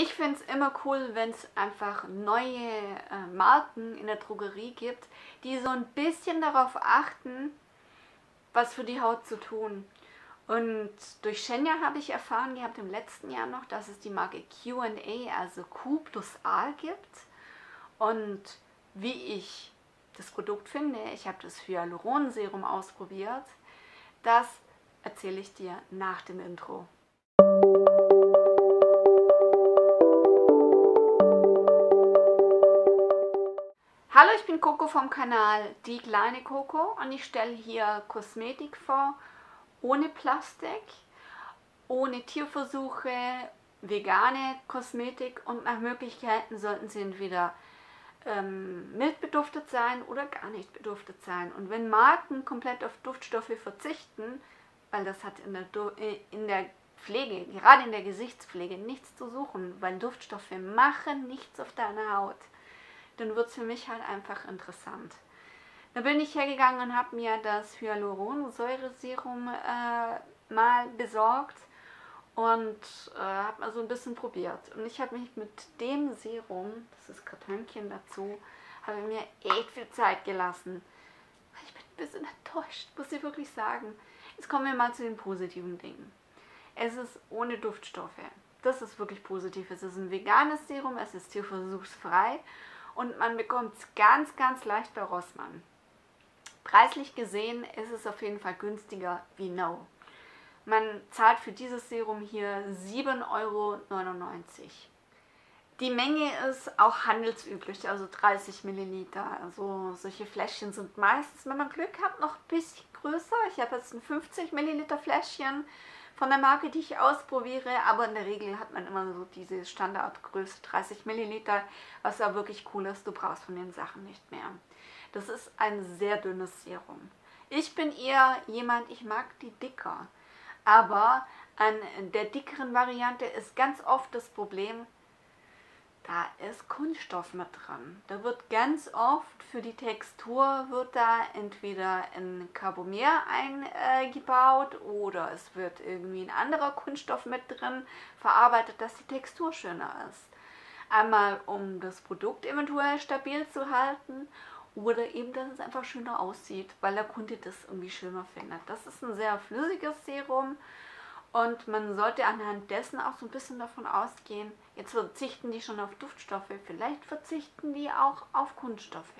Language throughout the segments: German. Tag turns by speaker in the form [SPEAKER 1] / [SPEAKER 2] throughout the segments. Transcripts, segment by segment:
[SPEAKER 1] Ich finde es immer cool, wenn es einfach neue äh, Marken in der Drogerie gibt, die so ein bisschen darauf achten, was für die Haut zu tun. Und durch Shenya habe ich erfahren gehabt im letzten Jahr noch, dass es die Marke QA, also Q plus A gibt. Und wie ich das Produkt finde, ich habe das Hyaluronserum ausprobiert, das erzähle ich dir nach dem Intro. Hallo, ich bin Coco vom Kanal Die kleine Coco und ich stelle hier Kosmetik vor, ohne Plastik, ohne Tierversuche, vegane Kosmetik und nach Möglichkeiten sollten sie entweder ähm, mild beduftet sein oder gar nicht beduftet sein. Und wenn Marken komplett auf Duftstoffe verzichten, weil das hat in der, äh, in der Pflege, gerade in der Gesichtspflege, nichts zu suchen, weil Duftstoffe machen nichts auf deiner Haut dann wird es für mich halt einfach interessant. Da bin ich hergegangen und habe mir das Hyaluronsäureserum äh, mal besorgt und äh, habe mal so ein bisschen probiert. Und ich habe mich mit dem Serum, das ist Kartönchen dazu, habe mir echt viel Zeit gelassen. Ich bin ein bisschen enttäuscht, muss ich wirklich sagen. Jetzt kommen wir mal zu den positiven Dingen. Es ist ohne Duftstoffe. Das ist wirklich positiv. Es ist ein veganes Serum, es ist tierversuchsfrei und man bekommt es ganz, ganz leicht bei Rossmann. Preislich gesehen ist es auf jeden Fall günstiger wie No. Man zahlt für dieses Serum hier 7,99 Euro. Die Menge ist auch handelsüblich, also 30 Milliliter. Also solche Fläschchen sind meistens, wenn man Glück hat, noch ein bisschen größer. Ich habe jetzt ein 50 Milliliter Fläschchen von der Marke, die ich ausprobiere, aber in der Regel hat man immer so diese Standardgröße 30 Milliliter, was ja wirklich cool ist, du brauchst von den Sachen nicht mehr. Das ist ein sehr dünnes Serum. Ich bin eher jemand, ich mag die dicker, aber an der dickeren Variante ist ganz oft das Problem, da ist Kunststoff mit dran. Da wird ganz oft für die Textur wird da entweder ein Carbomer eingebaut oder es wird irgendwie ein anderer Kunststoff mit drin verarbeitet, dass die Textur schöner ist. Einmal um das Produkt eventuell stabil zu halten oder eben, dass es einfach schöner aussieht, weil der Kunde das irgendwie schöner findet. Das ist ein sehr flüssiges Serum und man sollte anhand dessen auch so ein bisschen davon ausgehen, jetzt verzichten die schon auf Duftstoffe, vielleicht verzichten die auch auf Kunststoffe.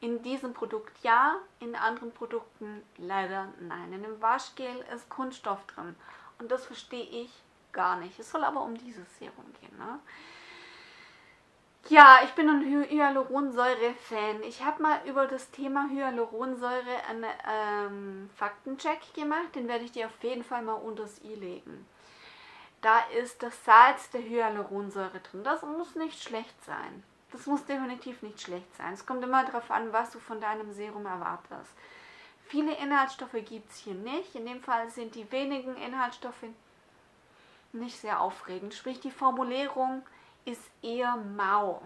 [SPEAKER 1] In diesem Produkt ja, in anderen Produkten leider nein. In dem Waschgel ist Kunststoff drin und das verstehe ich gar nicht. Es soll aber um dieses Serum gehen. Ne? Ja, ich bin ein Hyaluronsäure-Fan. Ich habe mal über das Thema Hyaluronsäure einen ähm, Faktencheck gemacht. Den werde ich dir auf jeden Fall mal unters i legen. Da ist das Salz der Hyaluronsäure drin. Das muss nicht schlecht sein. Das muss definitiv nicht schlecht sein. Es kommt immer darauf an, was du von deinem Serum erwartest. Viele Inhaltsstoffe gibt es hier nicht. In dem Fall sind die wenigen Inhaltsstoffe nicht sehr aufregend. Sprich, die Formulierung ist eher mau.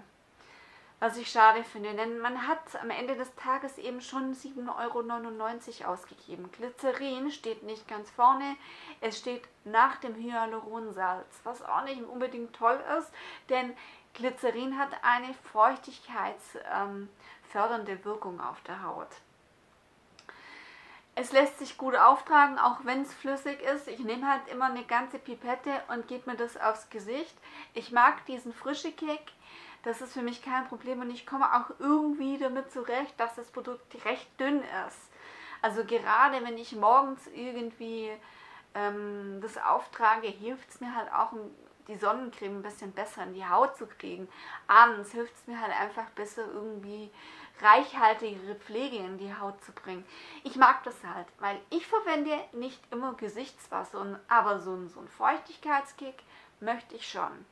[SPEAKER 1] Was ich schade finde, denn man hat am Ende des Tages eben schon 7,99 Euro ausgegeben. Glycerin steht nicht ganz vorne, es steht nach dem Hyaluronsalz, was auch nicht unbedingt toll ist, denn Glycerin hat eine feuchtigkeitsfördernde ähm, Wirkung auf der Haut. Es lässt sich gut auftragen, auch wenn es flüssig ist. Ich nehme halt immer eine ganze Pipette und gebe mir das aufs Gesicht. Ich mag diesen frische Kick. Das ist für mich kein Problem und ich komme auch irgendwie damit zurecht, dass das Produkt recht dünn ist. Also gerade wenn ich morgens irgendwie ähm, das auftrage, hilft es mir halt auch die Sonnencreme ein bisschen besser in die Haut zu kriegen. Abends hilft es mir halt einfach besser irgendwie reichhaltigere Pflege in die Haut zu bringen. Ich mag das halt, weil ich verwende nicht immer Gesichtswasser, aber so, so einen Feuchtigkeitskick möchte ich schon.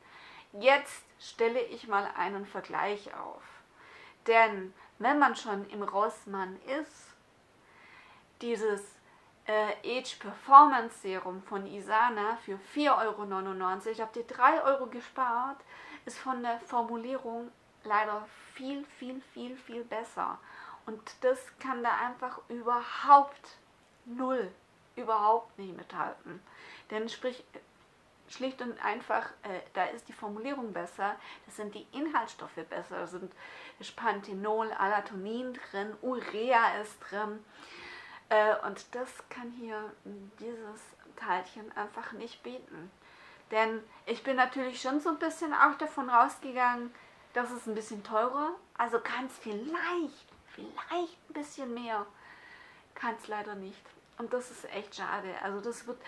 [SPEAKER 1] Jetzt stelle ich mal einen Vergleich auf. Denn wenn man schon im Rossmann ist, dieses äh, Age Performance Serum von Isana für 4,99 Euro, habt ihr 3 Euro gespart, ist von der Formulierung leider viel, viel, viel, viel besser. Und das kann da einfach überhaupt null, überhaupt nicht mithalten. Denn sprich, schlicht und einfach, äh, da ist die Formulierung besser, da sind die Inhaltsstoffe besser, da sind Panthenol, Alatonin drin, Urea ist drin. Äh, und das kann hier dieses Teilchen einfach nicht bieten. Denn ich bin natürlich schon so ein bisschen auch davon rausgegangen, dass es ein bisschen teurer, also kann es vielleicht, vielleicht ein bisschen mehr, kann es leider nicht. Und das ist echt schade. Also das wird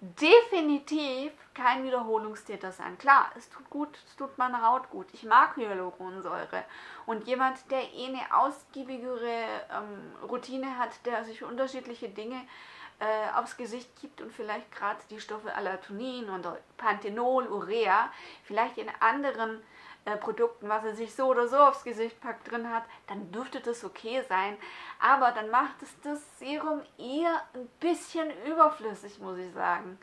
[SPEAKER 1] definitiv kein Wiederholungstäter sein. Klar, es tut gut, es tut meiner Haut gut. Ich mag Hyaluronsäure. Und jemand, der eh eine ausgiebigere ähm, Routine hat, der sich unterschiedliche Dinge äh, aufs Gesicht gibt und vielleicht gerade die Stoffe Alatonin oder Panthenol, Urea, vielleicht in anderen äh, Produkten, was er sich so oder so aufs Gesicht packt, drin hat, dann dürfte das okay sein. Aber dann macht es das Serum eher ein bisschen überflüssig, muss ich sagen.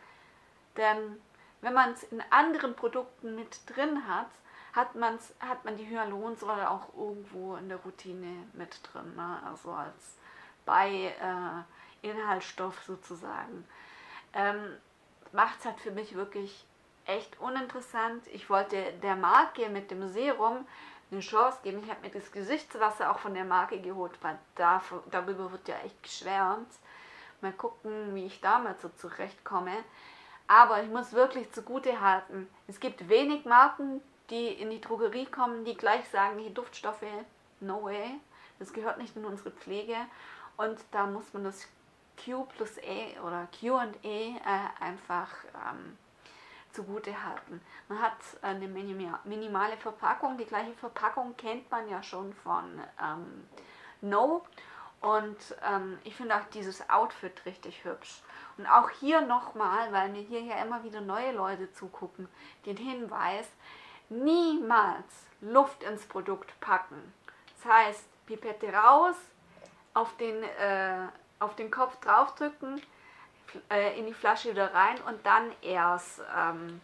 [SPEAKER 1] Denn wenn man es in anderen Produkten mit drin hat, hat, man's, hat man die Hyaluronsäure auch irgendwo in der Routine mit drin. Ne? Also als bei äh, Inhaltsstoff sozusagen. Ähm, macht es halt für mich wirklich echt uninteressant. Ich wollte der Marke mit dem Serum eine Chance geben. Ich habe mir das Gesichtswasser auch von der Marke geholt, weil da, darüber wird ja echt geschwärmt. Mal gucken, wie ich damit so zurechtkomme. Aber ich muss wirklich zugute halten, es gibt wenig Marken, die in die Drogerie kommen, die gleich sagen, die Duftstoffe, no way, das gehört nicht in unsere Pflege. Und da muss man das Q plus E oder QA äh, einfach ähm, zugute halten. Man hat eine minimale Verpackung, die gleiche Verpackung kennt man ja schon von ähm, No. Und ähm, ich finde auch dieses Outfit richtig hübsch. Und auch hier nochmal, weil mir hier ja immer wieder neue Leute zugucken, den Hinweis, niemals Luft ins Produkt packen. Das heißt, Pipette raus, auf den, äh, auf den Kopf draufdrücken, äh, in die Flasche wieder rein und dann erst ähm,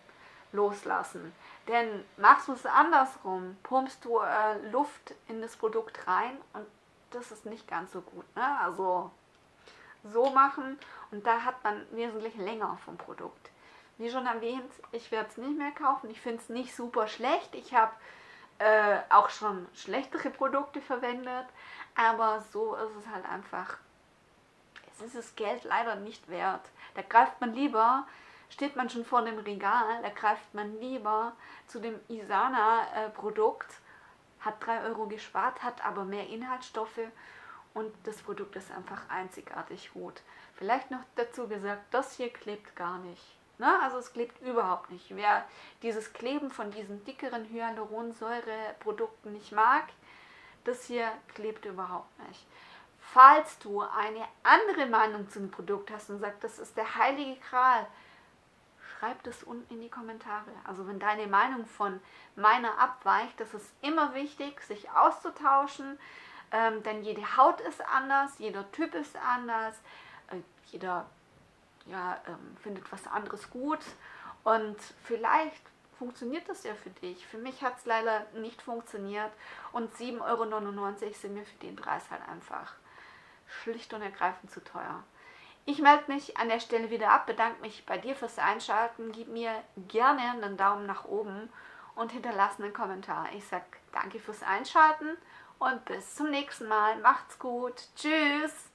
[SPEAKER 1] loslassen. Denn machst du es andersrum, pumpst du äh, Luft in das Produkt rein und das ist nicht ganz so gut. Ne? Also so machen und da hat man wesentlich länger vom Produkt. Wie schon erwähnt, ich werde es nicht mehr kaufen. Ich finde es nicht super schlecht. Ich habe äh, auch schon schlechtere Produkte verwendet, aber so ist es halt einfach das Geld leider nicht wert. Da greift man lieber, steht man schon vor dem Regal, da greift man lieber zu dem Isana-Produkt, hat 3 Euro gespart, hat aber mehr Inhaltsstoffe und das Produkt ist einfach einzigartig gut. Vielleicht noch dazu gesagt, das hier klebt gar nicht. Ne? Also es klebt überhaupt nicht. Wer dieses Kleben von diesen dickeren Hyaluronsäure-Produkten nicht mag, das hier klebt überhaupt nicht. Falls du eine andere Meinung zum Produkt hast und sagst, das ist der heilige Kral, schreib das unten in die Kommentare. Also wenn deine Meinung von meiner abweicht, das ist immer wichtig, sich auszutauschen, ähm, denn jede Haut ist anders, jeder Typ ist anders, äh, jeder ja, ähm, findet was anderes gut und vielleicht funktioniert das ja für dich. Für mich hat es leider nicht funktioniert und 7,99 Euro sind mir für den Preis halt einfach schlicht und ergreifend zu teuer. Ich melde mich an der Stelle wieder ab, bedanke mich bei dir fürs Einschalten, gib mir gerne einen Daumen nach oben und hinterlasse einen Kommentar. Ich sage danke fürs Einschalten und bis zum nächsten Mal. Macht's gut. Tschüss.